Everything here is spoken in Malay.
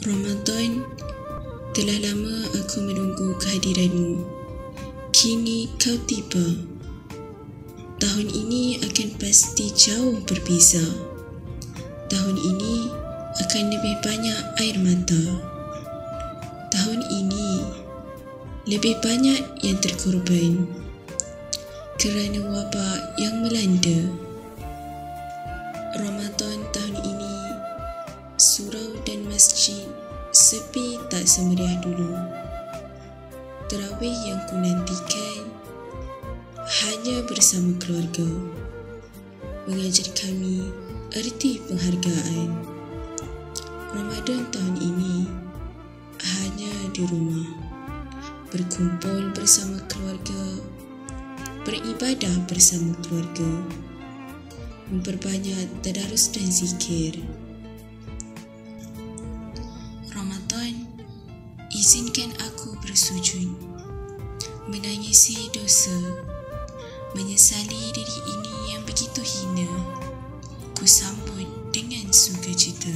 Ramadan, telah lama aku menunggu kehadiranmu. Kini kau tiba. Tahun ini akan pasti jauh berbeza. Tahun ini akan lebih banyak air mata. Tahun ini lebih banyak yang terkorban kerana wabak yang melanda. Ramadan tahun ini surau dan masjid sepi tak semeriah dulu. Terawih yang ku nantikan hanya bersama keluarga. Mengajar kami erti penghargaan. Ramadan tahun ini hanya di rumah. Berkumpul bersama keluarga. Beribadah bersama keluarga. Memperbanyak tadarus dan zikir. Ramadan, izinkan aku bersujud, menangisi dosa, menyesali diri ini yang begitu hina. Ku sambut dengan sukacita.